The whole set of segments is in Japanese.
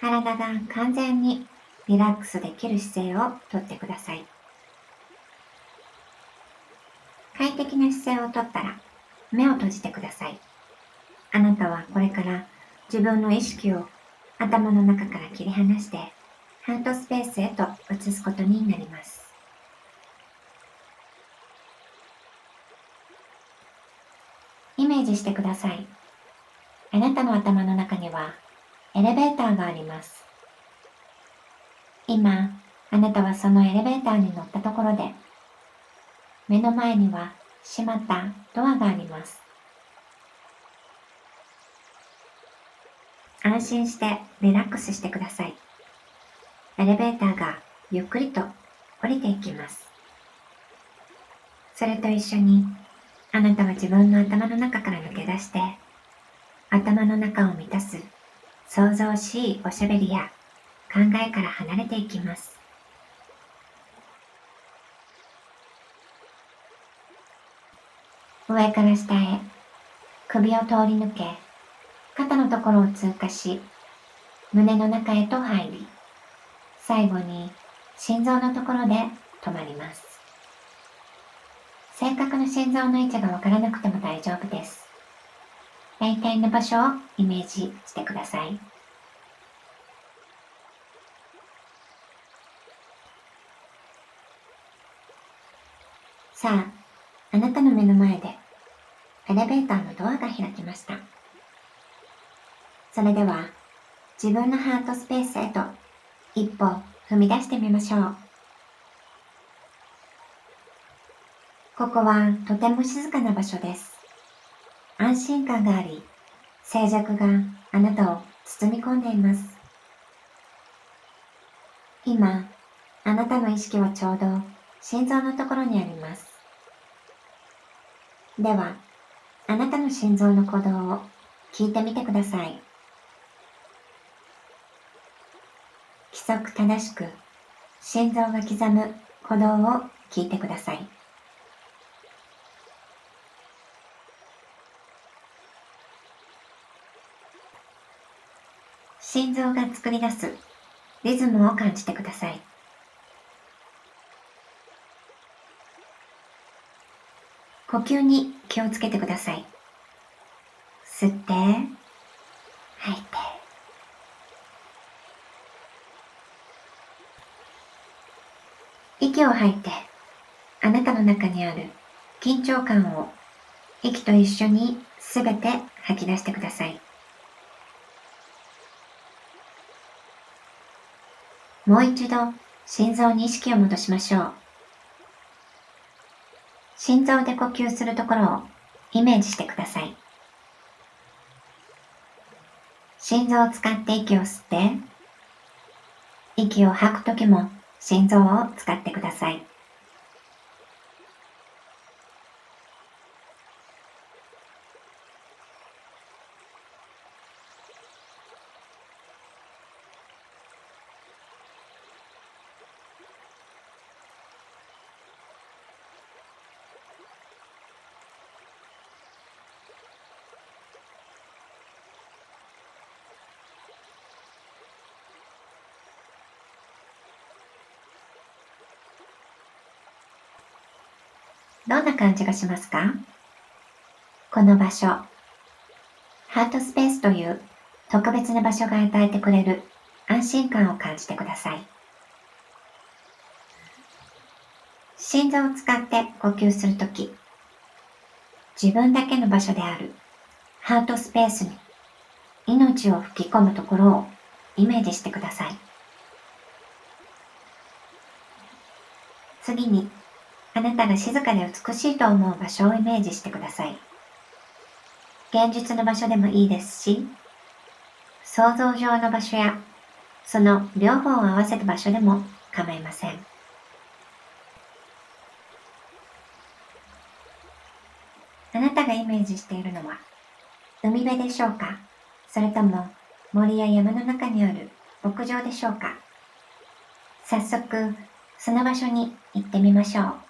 体が完全にリラックスできる姿勢をとってください。快適な姿勢をとったら目を閉じてください。あなたはこれから自分の意識を頭の中から切り離してハートスペースへと移すことになります。イメージしてください。あなたの頭の中にはエレベーターがあります。今、あなたはそのエレベーターに乗ったところで、目の前には閉まったドアがあります。安心してリラックスしてください。エレベーターがゆっくりと降りていきます。それと一緒にあなたは自分の頭の中から抜け出して頭の中を満たす想像しいおしゃべりや考えから離れていきます。上から下へ首を通り抜け肩のところを通過し、胸の中へと入り、最後に心臓のところで止まります。正確な心臓の位置がわからなくても大丈夫です。大体の場所をイメージしてください。さあ、あなたの目の前でエレベーターのドアが開きました。それでは自分のハートスペースへと一歩踏み出してみましょう。ここはとても静かな場所です。安心感があり、静寂があなたを包み込んでいます。今、あなたの意識はちょうど心臓のところにあります。では、あなたの心臓の鼓動を聞いてみてください。規則正しく心臓が刻む鼓動を聞いてください。心臓が作り出すリズムを感じてください。呼吸に気をつけてください。吸って、吐いて。息を吐いて、あなたの中にある緊張感を息と一緒にすべて吐き出してください。もう一度心臓に意識を戻しましょう。心臓で呼吸するところをイメージしてください。心臓を使って息を吸って、息を吐くときも心臓を使ってください。どんな感じがしますか？この場所、ハートスペースという特別な場所が与えてくれる安心感を感じてください。心臓を使って呼吸するとき、自分だけの場所であるハートスペースに命を吹き込むところをイメージしてください。次にあなたが静かで美しいと思う場所をイメージしてください。現実の場所でもいいですし、想像上の場所や、その両方を合わせた場所でも構いません。あなたがイメージしているのは、海辺でしょうか？それとも森や山の中にある牧場でしょうか？早速、その場所に行ってみましょう。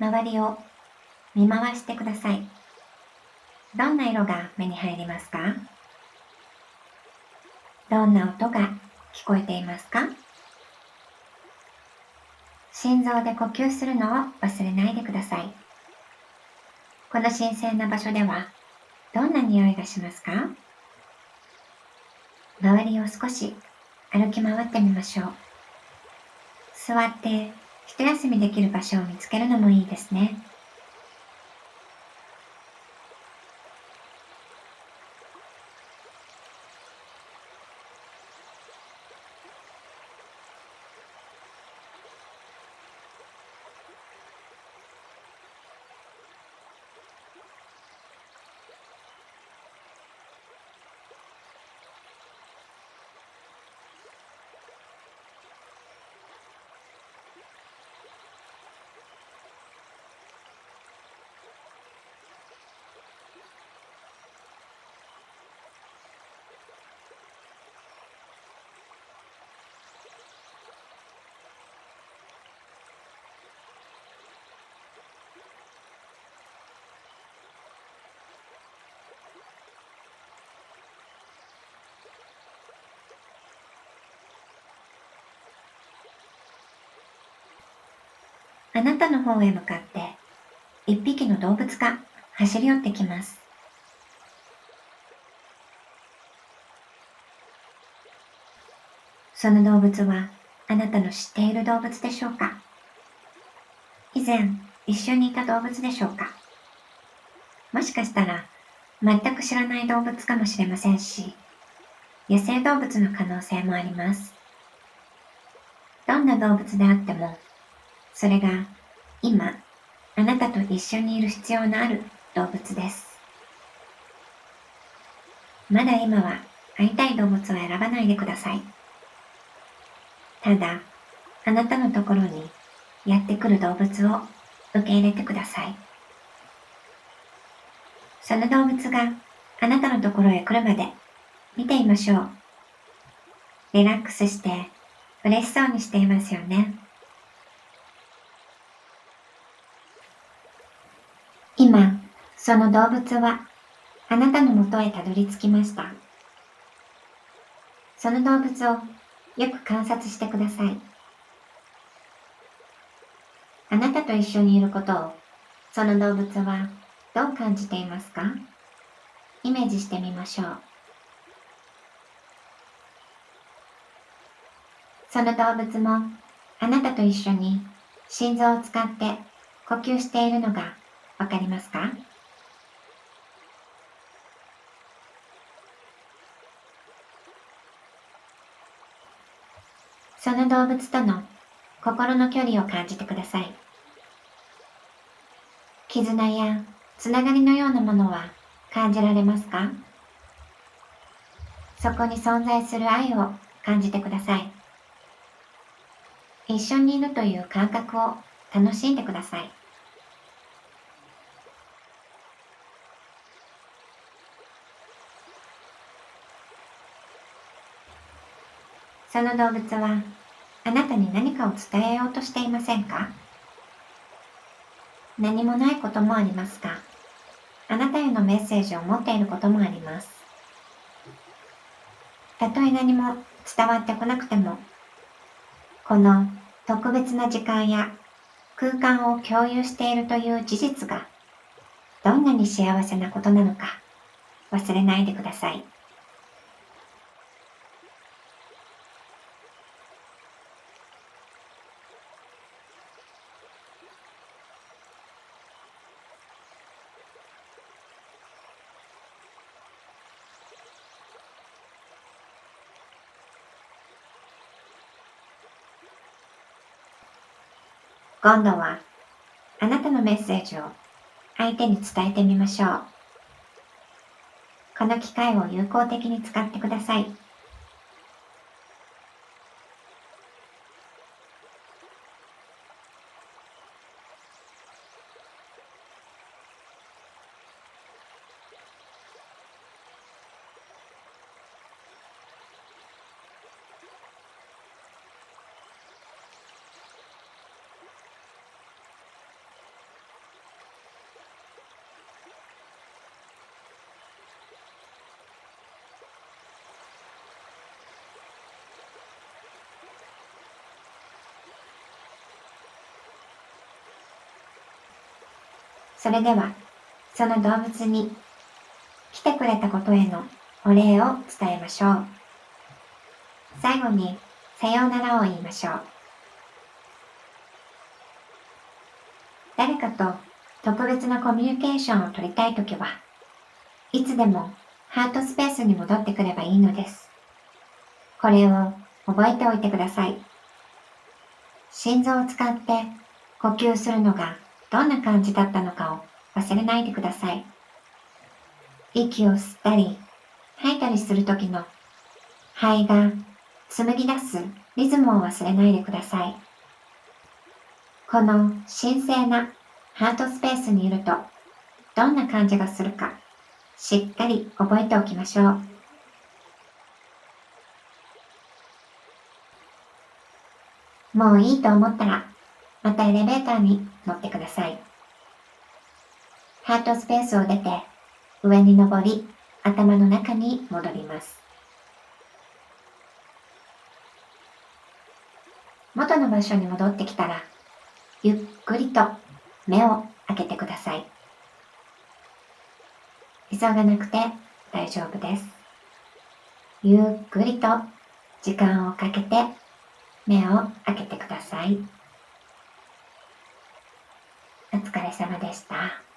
周りを見回してください。どんな色が目に入りますか？どんな音が聞こえていますか？心臓で呼吸するのを忘れないでください。この神聖な場所ではどんな匂いがしますか？周りを少し歩き回ってみましょう。座って一休みできる場所を見つけるのもいいですね。あなたの方へ向かって一匹の動物が走り寄ってきます。その動物はあなたの知っている動物でしょうか？以前一緒にいた動物でしょうか？もしかしたら全く知らない動物かもしれませんし、野生動物の可能性もあります。どんな動物であってもそれが今、あなたと一緒にいる必要のある動物です。まだ今は会いたい動物を選ばないでください。ただ、あなたのところにやってくる動物を受け入れてください。その動物があなたのところへ来るまで見ていましょう。リラックスして嬉しそうにしていますよね。今、その動物はあなたのもとへたどり着きました。その動物をよく観察してください。あなたと一緒にいることをその動物はどう感じていますか？イメージしてみましょう。その動物もあなたと一緒に心臓を使って呼吸しているのがわかりますか？その動物との心の距離を感じてください。絆やつながりのようなものは感じられますか？そこに存在する愛を感じてください。一緒にいるという感覚を楽しんでください。その動物はあなたに何かを伝えようとしていませんか？何もないこともありますが、あなたへのメッセージを持っていることもあります。たとえ何も伝わってこなくても、この特別な時間や空間を共有しているという事実がどんなに幸せなことなのか忘れないでください。今度はあなたのメッセージを相手に伝えてみましょう。この機会を有効的に使ってください。それでは、その動物に来てくれたことへのお礼を伝えましょう。最後に、さようならを言いましょう。誰かと特別なコミュニケーションを取りたいときは、いつでもハートスペースに戻ってくればいいのです。これを覚えておいてください。心臓を使って呼吸するのがどんな感じだったのかを忘れないでください。息を吸ったり吐いたりするときの肺が紡ぎ出すリズムを忘れないでください。この神聖なハートスペースにいるとどんな感じがするかしっかり覚えておきましょう。もういいと思ったらまたエレベーターに乗ってください。ハートスペースを出て上に登り頭の中に戻ります。元の場所に戻ってきたらゆっくりと目を開けてください。急がなくて大丈夫です。ゆっくりと時間をかけて目を開けてください。お疲れ様でした。